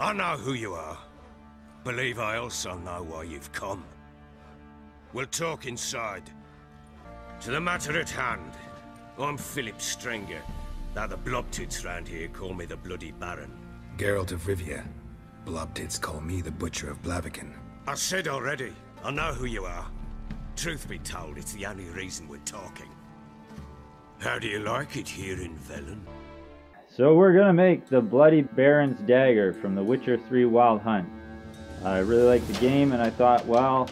I know who you are. Believe I also know why you've come. We'll talk inside. To the matter at hand, I'm Philip Strenger, Now the Blobtits round here call me the Bloody Baron. Geralt of Rivia. Blobtits call me the Butcher of Blaviken. I said already, I know who you are. Truth be told, it's the only reason we're talking. How do you like it here in Velen? So we're gonna make the Bloody Baron's Dagger from The Witcher 3 Wild Hunt. I really like the game and I thought, well,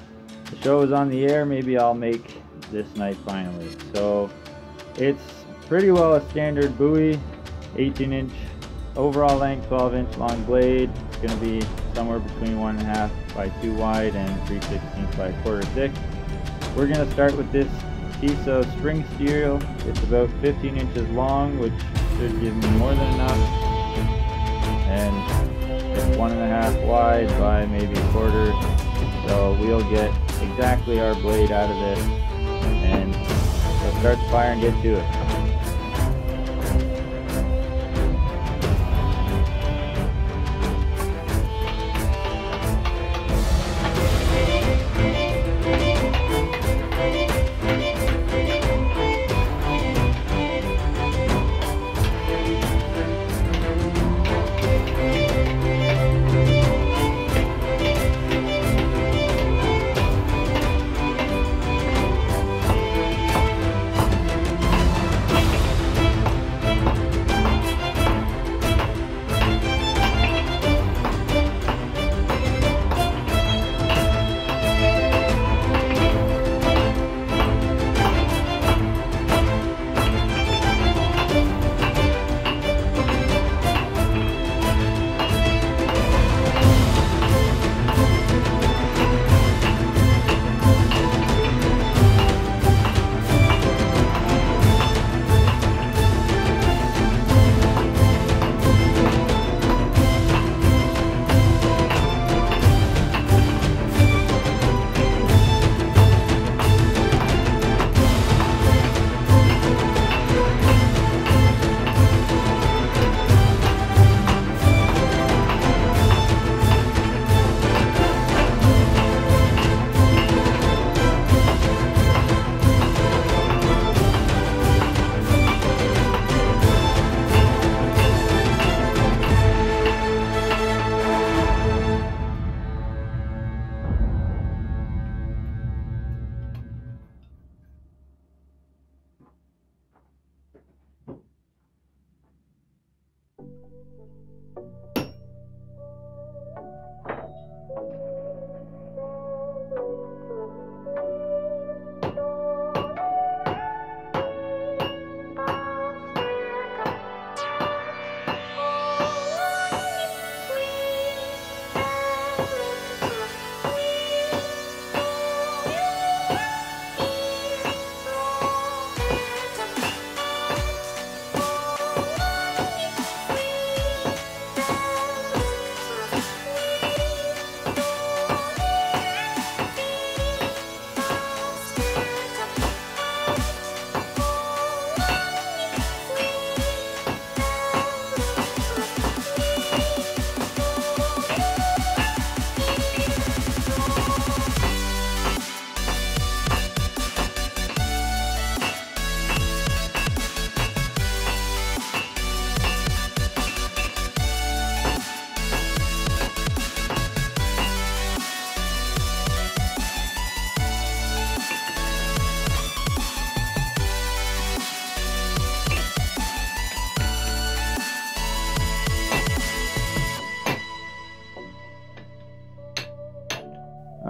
the show is on the air, maybe I'll make this night finally. So it's pretty well a standard bowie, 18 inch overall length, 12 inch long blade. It's gonna be somewhere between one and a half by two wide and 3 16 by a quarter thick. We're gonna start with this piece of spring steel. It's about 15 inches long, which should give me more than enough. And it's one and a half wide by maybe a quarter. So we'll get exactly our blade out of this. And let's start the fire and get to it.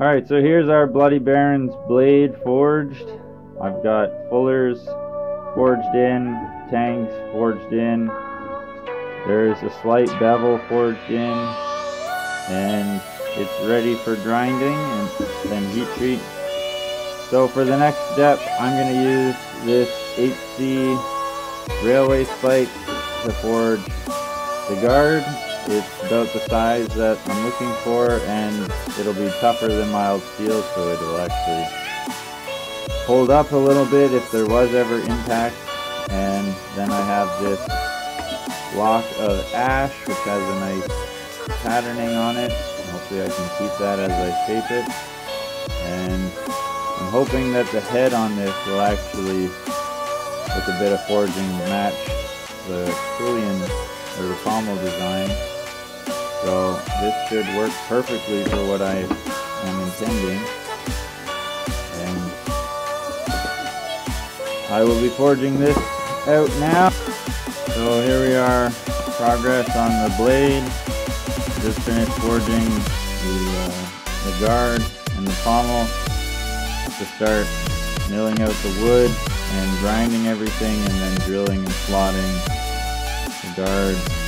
Alright, so here's our Bloody Baron's blade forged. I've got fullers forged in, tangs forged in. There's a slight bevel forged in, and it's ready for grinding and then heat treat. So for the next step, I'm going to use this HC railway spike to forge the guard it's about the size that I'm looking for and it'll be tougher than mild steel so it'll actually hold up a little bit if there was ever impact and then I have this block of ash which has a nice patterning on it. Hopefully I can keep that as I shape it. And I'm hoping that the head on this will actually, with a bit of forging, match the quillon or the pommel design. So this should work perfectly for what I am intending. And I will be forging this out now. So here we are, progress on the blade. Just finished forging the, uh, the guard and the pommel to start milling out the wood and grinding everything and then drilling and slotting the guard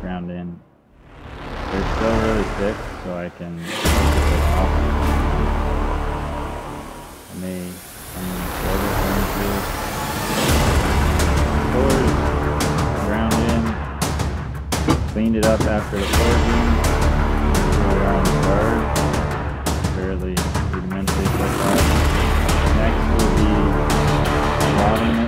ground in. They're still really thick, so I can take off. I may come shorter Doors ground in. Cleaned it up after the forging. Around the guard. Fairly rudimentary. Next will be slotting